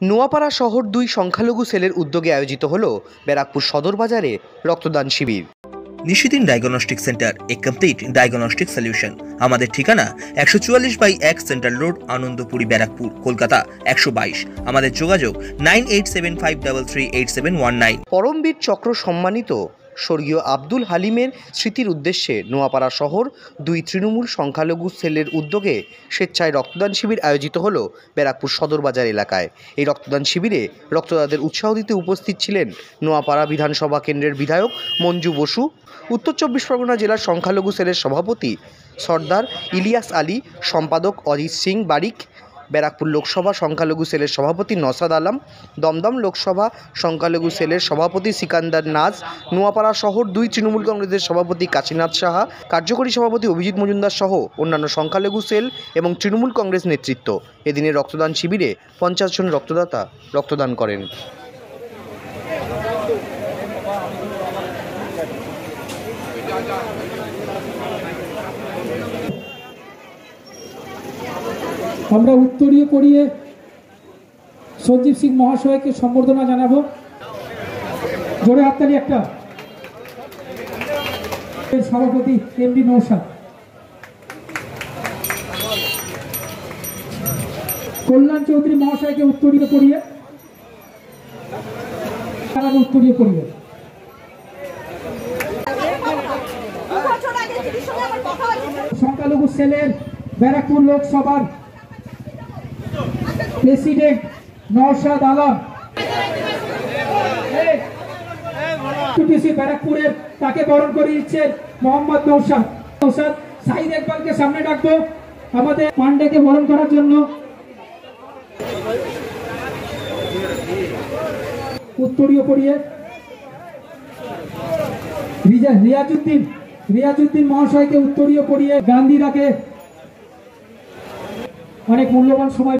নোয়াপাড়া শহর দুই সংখ্যালঘু সেলের উদ্যোগে আয়োজিত হল ব্যারাকপুর সদর বাজারে রক্তদান শিবির। নিশিদিন ডায়াগনস্টিক সেন্টার এ কমপ্লিট ডায়াগনস্টিক সলিউশন আমাদের ঠিকানা একশো চুয়াল্লিশ বাই এক সেন্ট্রাল রোড আনন্দপুরি ব্যারাকপুর কলকাতা একশো বাইশ। আমাদের যোগাযোগ nine eight seven five double three eight seven one nine. Paramvir Chakra সম্মানিত স্বর্গীয় আব্দুল হালিমের স্মৃতির উদ্দেশ্যে নোয়াপাড়া শহর দুই তৃণমূল সংখ্যালঘু সেলের উদ্যোগে স্বেচ্ছায় রক্তদান শিবির আয়োজিত হলো ব্যারাকপুর সদর বাজার এলাকায়। এই রক্তদান শিবিরে রক্তদাতাদের উৎসাহ দিতে উপস্থিত ছিলেন নোয়াপাড়া বিধানসভা কেন্দ্রের বিধায়ক মঞ্জু বসু, উত্তর চব্বিশ পরগনা জেলার সংখ্যালঘু সেলের সভাপতি সর্দার ইলিয়াস আলী, সম্পাদক অজিত সিং বারিক ব্যারাকপুর লোকসভা সংখ্যালঘু সেলের সভাপতি নসাদ আলম, দমদম লোকসভা সংখ্যালঘু সেলের সভাপতি সিকান্দার নাজ, নোয়াপাড়া শহর দুই তৃণমূল কংগ্রেসের সভাপতি কাশীনাথ সাহা, কার্যকরী সভাপতি অভিজিৎ মজুমদার সহ অন্যান্য সংখ্যালঘু সেল এবং তৃণমূল কংগ্রেস নেতৃত্ব। এদিনের রক্তদান শিবিরে পঞ্চাশ জন রক্তদাতা রক্তদান করেন। আমরা উত্তরীয় করিয়ে সঞ্জীব সিং মহাশয়কে সম্বর্ধনা জানাব। জোরে হাততালি একটা। সভাপতি এমডি নৌসাদ কল্যাণ চৌধুরী মহাশয়কে উত্তরীয় করিয়ে জানাব উত্তরীয় করিয়ে। সংখ্যালঘু সেলের ব্যারাকপুর লোকসভার প্রেসিডেন্ট নওশাদ আলম। ব্যারাকপুরের তাকে বরণ করে দিচ্ছেন মোহাম্মদ নৌশাদ নৌশাদ সাইদ ইকবালকে সামনে ডাকবো। আমাদের পান্ডেকে বরণ করার জন্য। উত্তরীয় পড়িয়ে। রিয়াজুদ্দিন রিয়াজুদ্দিন মহাশয়কে উত্তরীয় পড়িয়ে গান্ধীরাকে অনেক মূল্যবান সময়